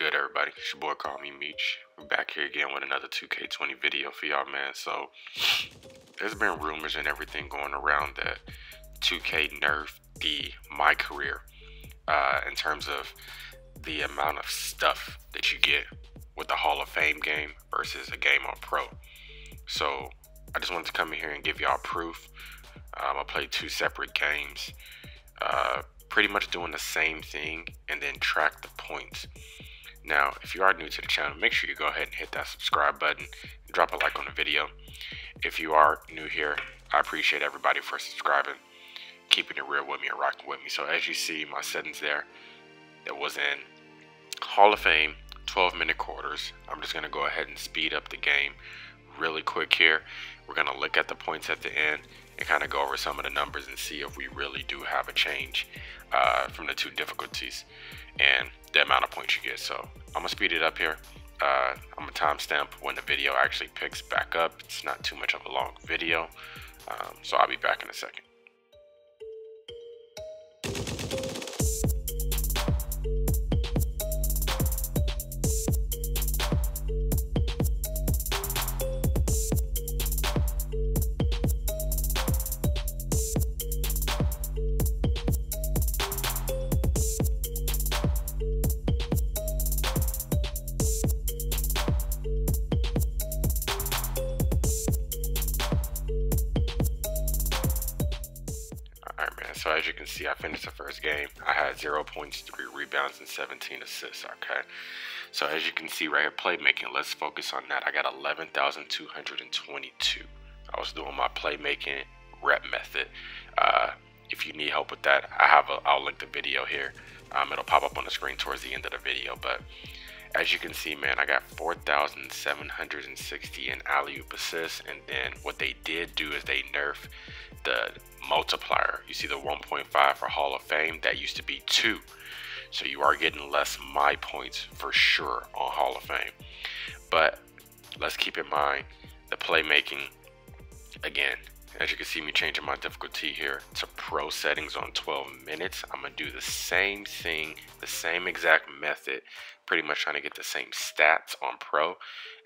It's your boy Call Me Meech. We're back here again with another 2K20 video for y'all, man. So, there's been rumors and everything going around that 2K nerfed the My Career uh, in terms of the amount of stuff that you get with the Hall of Fame game versus a game on Pro. So, I just wanted to come in here and give y'all proof. Um, I played two separate games, uh, pretty much doing the same thing, and then track the points. Now, if you are new to the channel, make sure you go ahead and hit that subscribe button and drop a like on the video. If you are new here, I appreciate everybody for subscribing, keeping it real with me and rocking with me. So as you see, my settings there, that was in Hall of Fame, 12 minute quarters. I'm just gonna go ahead and speed up the game really quick here. We're gonna look at the points at the end and kind of go over some of the numbers and see if we really do have a change uh, from the two difficulties and the amount of points you get. So I'm gonna speed it up here. Uh, I'm gonna timestamp when the video actually picks back up. It's not too much of a long video, um, so I'll be back in a second. So as you can see, I finished the first game. I had 0 points, 3 rebounds, and 17 assists, okay? So as you can see right here, playmaking, let's focus on that. I got 11,222. I was doing my playmaking rep method. Uh, if you need help with that, I have a, I'll link the video here. Um, it'll pop up on the screen towards the end of the video, but as you can see, man, I got 4,760 in alley-oop assists, and then what they did do is they nerfed the multiplier. You see the 1.5 for Hall of Fame, that used to be 2. So you are getting less my points for sure on Hall of Fame. But let's keep in mind the playmaking, again, as you can see me changing my difficulty here to pro settings on 12 minutes. I'm to do the same thing, the same exact method, pretty much trying to get the same stats on pro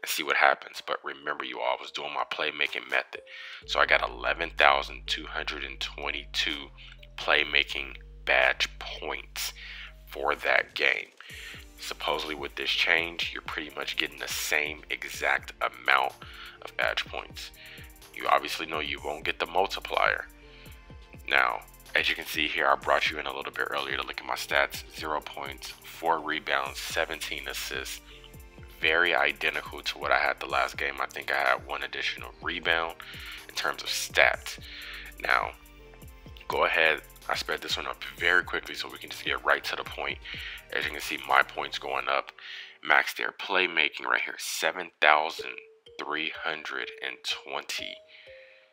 and see what happens. But remember you all, I was doing my playmaking method. So I got 11,222 playmaking badge points for that game. Supposedly with this change, you're pretty much getting the same exact amount of badge points you obviously know you won't get the multiplier. Now, as you can see here, I brought you in a little bit earlier to look at my stats. 0 points, 4 rebounds, 17 assists. Very identical to what I had the last game. I think I had one additional rebound in terms of stats. Now, go ahead. I sped this one up very quickly so we can just get right to the point. As you can see, my points going up. Max their playmaking right here, 7,000. 320.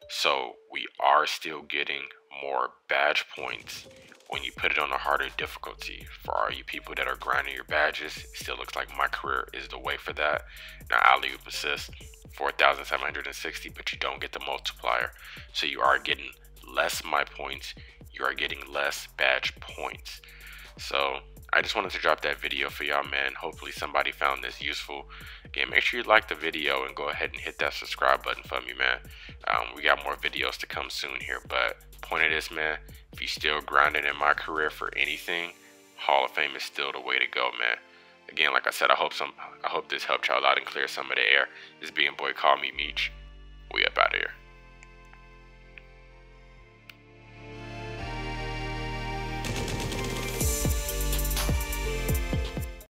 So we are still getting more badge points when you put it on a harder difficulty. For all you people that are grinding your badges, it still looks like my career is the way for that. Now alley oop assist, 4,760, but you don't get the multiplier. So you are getting less my points, you are getting less badge points. So I just wanted to drop that video for y'all, man. Hopefully somebody found this useful. Again, make sure you like the video and go ahead and hit that subscribe button for me, man. Um, we got more videos to come soon here, but point of this, man, if you still grinding in my career for anything, Hall of Fame is still the way to go, man. Again, like I said, I hope some, I hope this helped y'all out and clear some of the air. This being boy, call me Meech. We up out of here.